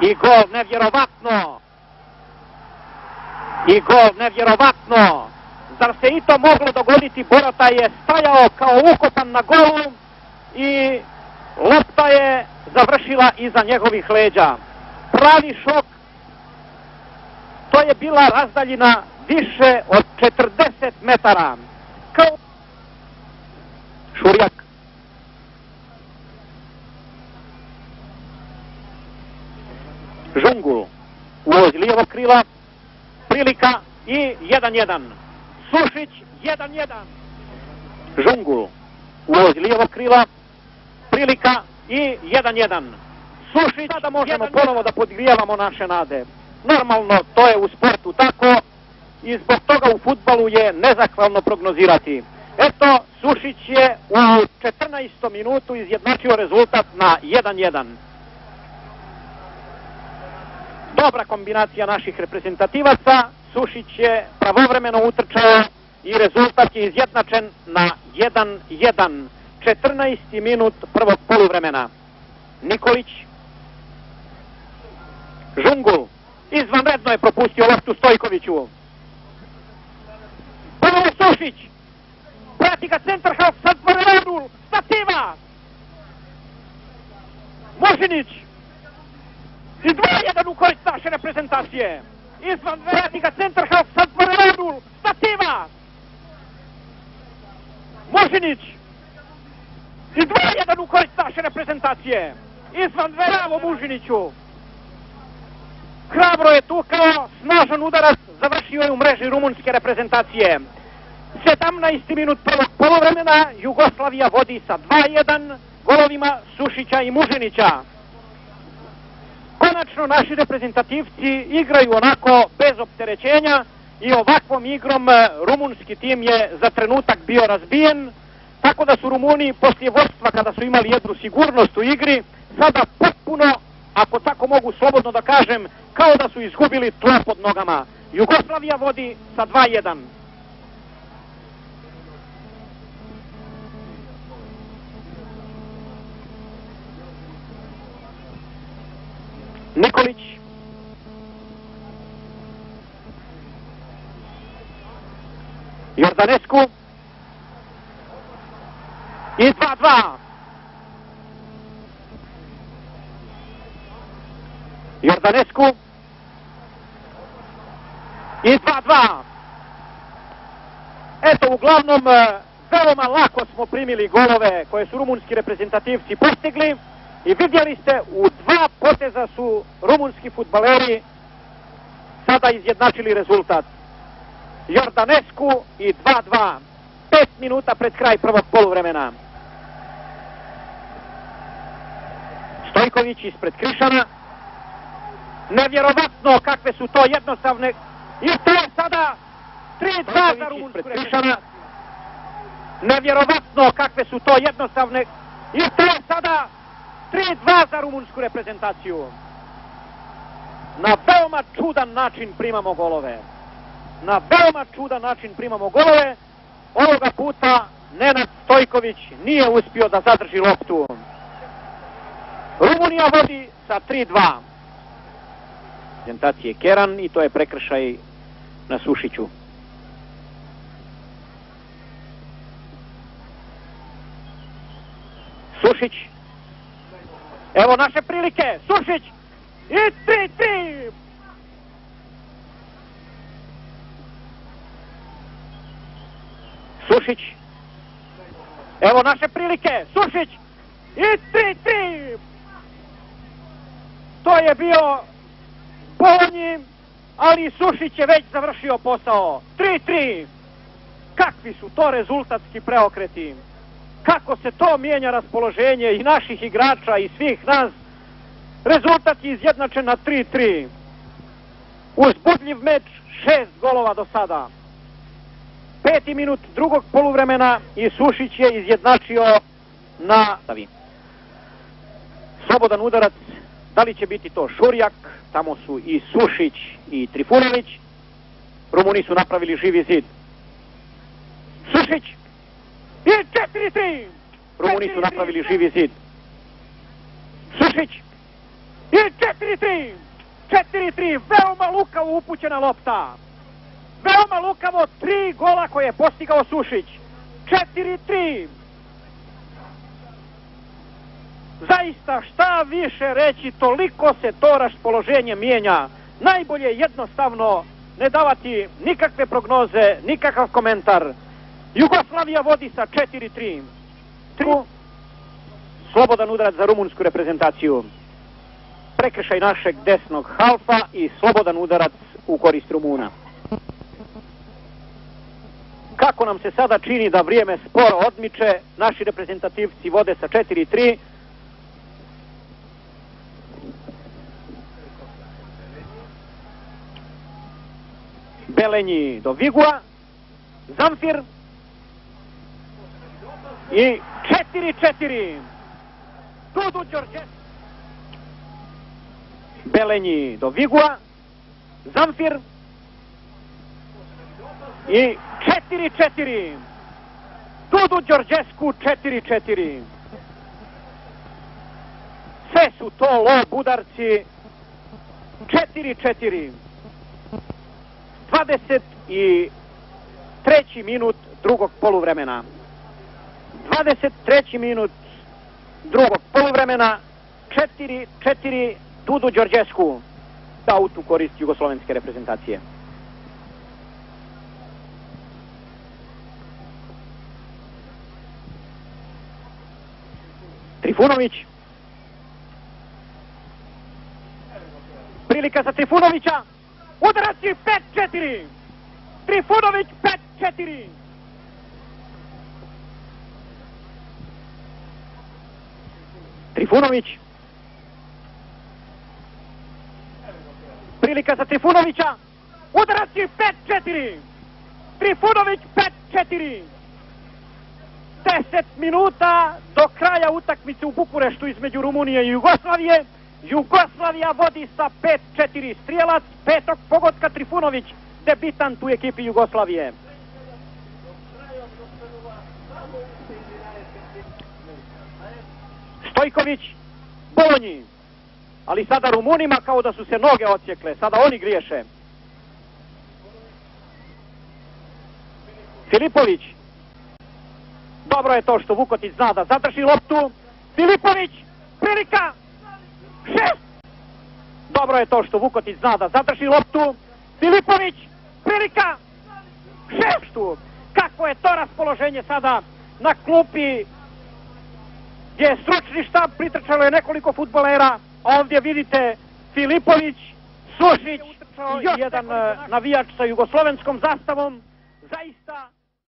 I gol, nevjerovatno. I gol, nevjerovatno. Zar se i to moglo dogoditi? Borata je stajao kao ukopan na golu i lopta je završila iza njegovih leđa. Pravi šok. To je bila razdaljina više od 40 metara. Kao Šurjak. Žungul. Uvoz lijevog krila. Prilika i 1-1. Sušić 1-1. Žungul. Uvoz lijevog krila. Prilika i 1-1. Sušić, sada možemo ponovo da podgrijavamo naše nade. Normalno, to je u sportu tako i zbog toga u futbalu je nezahvalno prognozirati. Eto, Sušić je u 14. minutu izjednačio rezultat na 1-1. Dobra kombinacija naših reprezentativaca. Sušić je pravovremeno utrčao i rezultat je izjednačen na 1-1. 14. minut prvog poluvremena. Nikolić. Žungul. Izvanredno je propustio loptu Stojkoviću. Ponovo Sušić. Prati ga centar half, sad Radul. Stativa. Možinić. I 2-1 u korist naše reprezentacije. Izvan prati ga centar half, sad Radul. Stativa. Možinić. I 2-1 u korist naše reprezentacije. Izvan Bravo Mužiniću. Hrabro je tu kao snažan udarac završio je u mreži rumunske reprezentacije. 17. minut prvog polovremena Jugoslavija vodi sa 2-1 golovima Sušića i Mužinića. Konačno naši reprezentativci igraju onako bez opterećenja i ovakvom igrom rumunski tim je za trenutak bio razbijen, tako da su Rumuni poslije vodstva kada su imali jednu sigurnost u igri, sada potpuno, ako tako mogu slobodno da kažem, kao da su izgubili tlo pod nogama. Jugoslavija vodi sa 2-1. Nikolić. Jordanesku. I 2-2. Jordanesku. I 2-2. Eto, uglavnom, veoma lako smo primili golove koje su rumunski reprezentativci postigli i vidjeli ste u dva poteza su rumunski futbaleri sada izjednačili rezultat. Jordanesku i 2-2. 5 minuta pred kraj prvog poluvremena. Stojković ispred Krišana. Nevjerovatno kakve su to jednostavne. I to je sada 3-2 za rumunsku Krišana. Nevjerovatno kakve su to jednostavne. I to je sada 3-2 za rumunsku reprezentaciju. Na veoma čudan način primamo golove. Na veoma čudan način primamo golove. Ovoga puta Nenad Stojković nije uspio da zadrži loptu. Rumunija vodi sa 3-2. Prezentacije Keran i to je prekršaj na Sušiću. Sušić. Evo naše prilike. Sušić. I 3-3. Sušić. Evo naše prilike. Sušić. I 3-3. To je bio povodnji, ali Sušić je već završio posao. 3-3. Kakvi su to rezultatski preokreti? Kako se to mijenja raspoloženje i naših igrača i svih nas? Rezultat je izjednačen na 3-3. Uzbudljiv meč, šest golova do sada. Peti minut drugog poluvremena i Sušić je izjednačio na slobodan udarac. Da li će biti to Šurjak, tamo su i Sušić i Trifunović. Rumuni su napravili živi zid. Sušić i 4-3. Rumuni su napravili živi zid. Sušić i I 4-3. 4-3. Veoma lukavo upućena lopta. Veoma lukavo tri gola koje je postigao Sušić. 4-3. Zaista šta više reći, toliko se to raspoloženje mijenja. Najbolje je jednostavno ne davati nikakve prognoze, nikakav komentar. Jugoslavija vodi sa 4-3. Slobodan udarac za rumunsku reprezentaciju. Prekršaj našeg desnog halfa i slobodan udarac u korist Rumuna. Kako nam se sada čini da vrijeme sporo odmiče, naši reprezentativci vode sa 4-3. Belenji do Vigua, Zamfir i 4-4. Dudu Đorđe. Belenji do Vigua, Zamfir i 4-4. Dudu Đorđesku 4-4. Sve su to lob udarci 4-4. 23. minut drugog poluvremena. 23. minut drugog poluvremena 4-4 Dudu Đorđesku aut u korist jugoslovenske reprezentacije. Trifunović. Prilika za Trifunovića. Udarac je 5-4. Trifunović 5-4. Trifunović. Prilika za Trifunovića. Udarac je 5-4. Trifunović 5-4. 10 minuta do kraja utakmice u Bukureštu između Rumunije i Jugoslavije. Jugoslavija vodi sa 5-4 strijelac, petog pogotka Trifunović, debitant u ekipi Jugoslavije. Stojković, Bolonji, ali sada Rumunima kao da su se noge ocijekle, sada oni griješe. Filipović, dobro je to što Vukotić zna da zadrži loptu. Filipović, prilika, šest. Dobro je to što Vukotić zna da zadrži loptu. Filipović, prilika, šestu. Kakvo je to raspoloženje sada na klupi gdje je stručni štab, pritrčalo je nekoliko futbolera. Ovdje vidite Filipović, Sušić, i jedan navijač sa jugoslovenskom zastavom. Zaista...